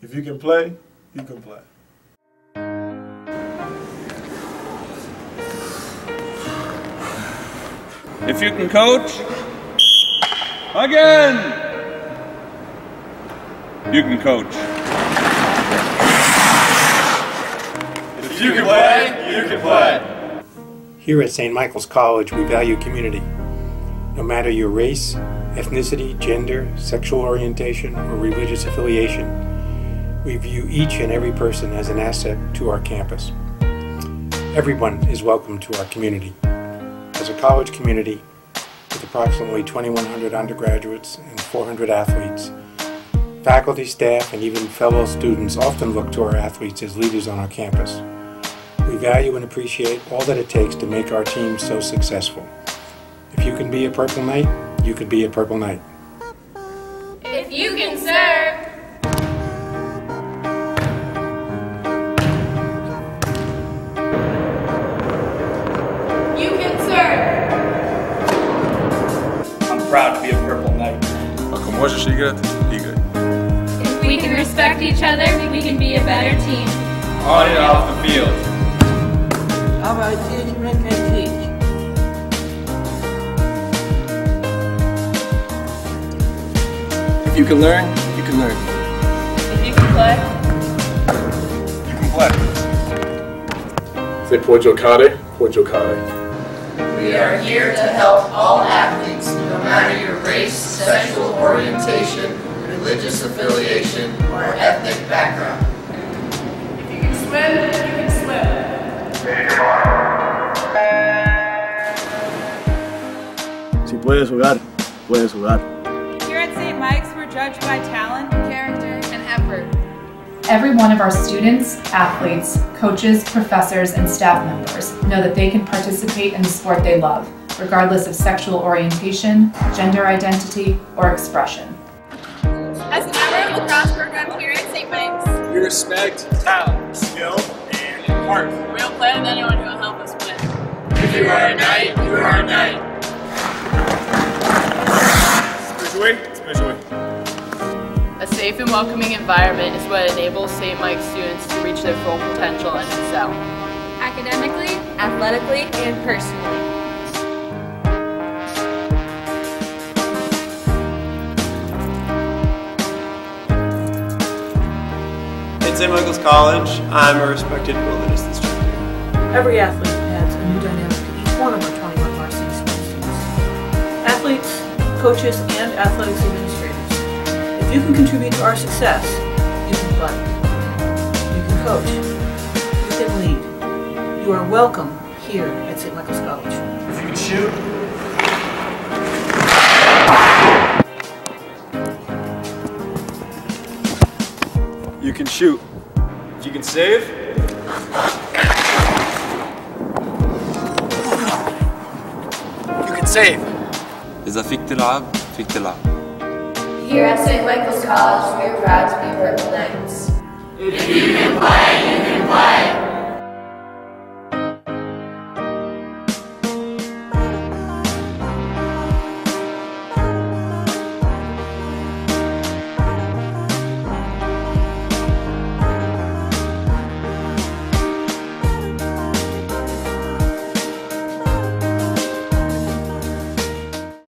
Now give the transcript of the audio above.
If you can play, you can play. If you can coach, again, you can coach. If you can play, you can play. Here at St. Michael's College, we value community. No matter your race, ethnicity, gender, sexual orientation, or religious affiliation, we view each and every person as an asset to our campus. Everyone is welcome to our community. As a college community, with approximately 2,100 undergraduates and 400 athletes, faculty, staff, and even fellow students often look to our athletes as leaders on our campus. We value and appreciate all that it takes to make our team so successful. If you can be a Purple Knight, you could be a Purple Knight. Proud to be a Purple Knight. Ako możesz igrać, igraj. If we can respect each other, we can be a better team. On and off the field. How about teach when I teach? If you can learn, you can learn. If you can play. You can play. Say pode jogar, pode jogar. We are here to help all athletes, puedes jugar, puedes jugar. Here at St. Mike's, we're judged by talent, Character and effort. Every one of our students, athletes, coaches, professors, and staff members know that they can participate in the sport they love, regardless of sexual orientation, gender identity, or expression. As a member of the lacrosse program here at St. Mike's, We respect talent. Skill and heart. we'll play with anyone who will help us win. If you are a knight, you are a knight. Spojuje, spojuje. A safe and welcoming environment is what enables St. Mike's students to reach their full potential and excel. Academically, athletically, and personally. At St. Michael's College, I'm a respected religious instructor. Every athlete adds a new dynamic to each one of our coaches, and athletics administrators. If you can contribute to our success, you can play. You can coach. You can lead. You are welcome here at St. Michael's College. If you can shoot, You can shoot. If you can save, You can save. إذا فيك تلعب فيك تلعب. Here at St. Michael's College, we are proud to be Purple Knights. If you can play, you can play.